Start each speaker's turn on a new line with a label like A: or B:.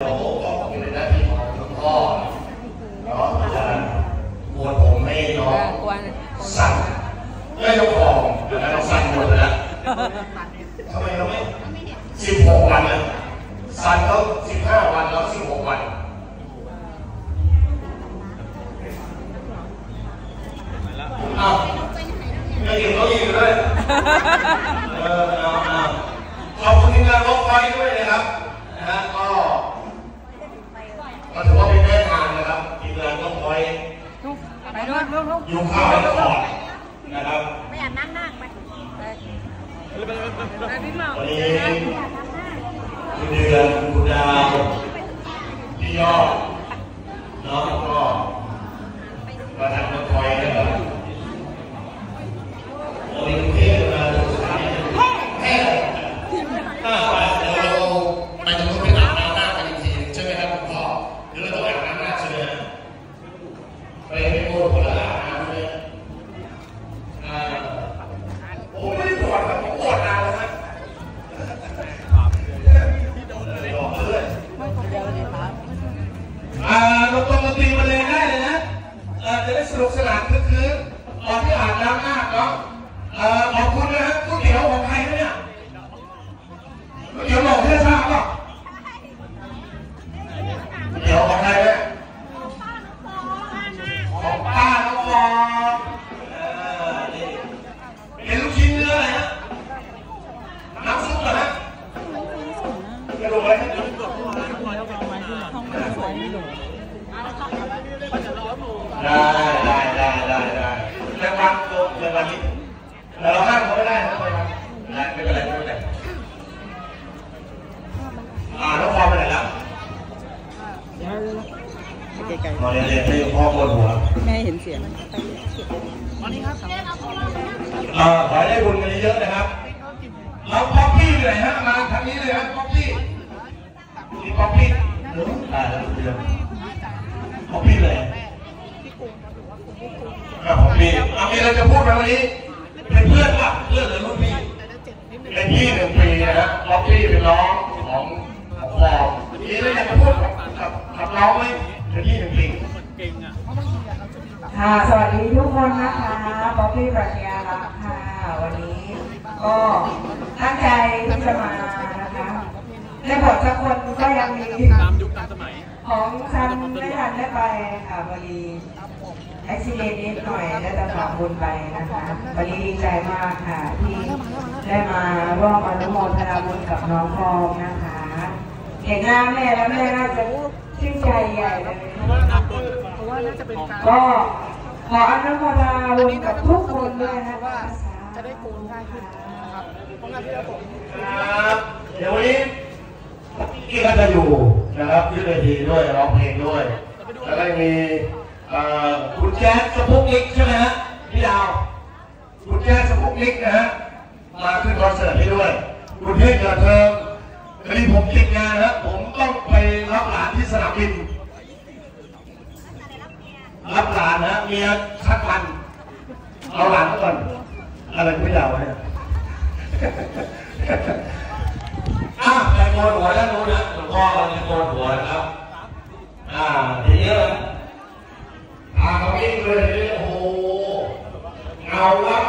A: เดี๋ยวก็เป็นหน้าที่ของคุณพ่อเนาะจะโกนผมให้น้องสั่งไม่ยกของแล้วต้องสั่งหมดเลยนะทำไมเราไม่สิบหกวันนะสั่งเขาสิบห้าวันแล้วสิบหกวันอ้าวไม่เห็นเขาอยู่ด้วย เออเอาเอาขอบคุณทีมงานรถไฟด้วยนะครับนะฮะก็ก็ถือว่าเป็นแม่งานนะครับทีมงานรถไฟ
B: ไปด้ว ยลูกลูก
A: ยุงข้าวให้ตลอดนะครับ
C: ไม่อาบน้ำหน้าไป
B: ไปพี่หมอ
A: วันนี้คุณเดือนคุณดาวพี่ยอด สนุกสนานคือคือตอนที่อาบน้ำหน้าเนาะเออขอบคุณนะฮะก๋วยเตี๋ยวของใครเนี่ยก๋วยเตี๋ยวบอกเพื่อนทราบป่ะก๋วยเตี๋ยวของใครเนี่ยของป้าน้องฟองเออนี่เป็นลูกชิ้นเนื้ออะไรฮะน้ำซุปเหรอฮะกระดูกอะไรได้ ได้ได้ได้ได้รางวัลตัวรางวัลนี้เราห้ามเขาไม่ได้นะไม่เป็นไรไม่เป็นไรไม่เป็นไรอ่าน้องฟอร์มไปไหนแล้วตอนนี้เรียนให้พ่อปวดหัว
B: แม่เห็นเสียง
A: เอ่อขอให้ได้บุญกันเยอะนะครับแล้วป๊อปปี้อยู่ไหนฮะมาทางนี้เลยครับป๊อปปี้มีป๊อปปี้หนูได้แล้วเดี๋ยวป๊อปปี้เลยอะป๊อปปี้ เอาจะพูดไหมวันนี้ เป็นเพื่อนป่ะเพื่อนหรือรุ่นพี่เป็นพี่หนึ่งปีนะฮะป๊อปปี้เป็นน้องของของฟอร์ม มีอะไรอยากจะพูดกับกับกับน้องไหมเป็นพี่หนึ่งปี
D: ค่ะสวัสดีทุกคนนะคะป๊อปปี้ปรัชญาลักค่ะ วันนี้ก็ตั้งใจที่จะมานะคะในบทสักคนก็ยังมี ของซันไม่ทันได้ไปค่ะวันนี้อุบิเหตุนิดหน่อยได้แต่ฝากบุญไปนะคะวันนี้ดีใจมากค่ะที่ได้มาร่วมอนุโมทนาบุญกับน้องฟอมนะคะเห็นหน้าแม่แล้วแม่น่าจะชื่นใจใหญ่เลยก็ขออนุโมทนาบุญกับทุกคนด้วยนะคะจะได้ปูนง่ายขึ้นนะครับ
A: ครับเดี๋ยววันนี้พี่ก็จะอยู่ นะครับที่เวทีด้วยร้องเพลงด้วย แล้วก็มีคุณแจ๊สสปุกนิกใช่ไหมฮะพี่ดาวคุณแจ๊สสปุกนิกนะฮะมาขึ้นคอนเสิร์ตให้ด้วย คุณเทพกิดเทอมพอดีผมติดงานนะฮะผมต้องไปรับหลานที่สนามบินรับหลานนะเมียชักพันเอาหลานมาก่อนอะไรก็ไม่ยาวเนี่ยอะแต่โกนหัวแล้วรู้นะ พ่อเราจะโกนหัวนะครับ อ่าทีนี้เยอ่าเขาวิ่งเลยโอ้โหเงาวับ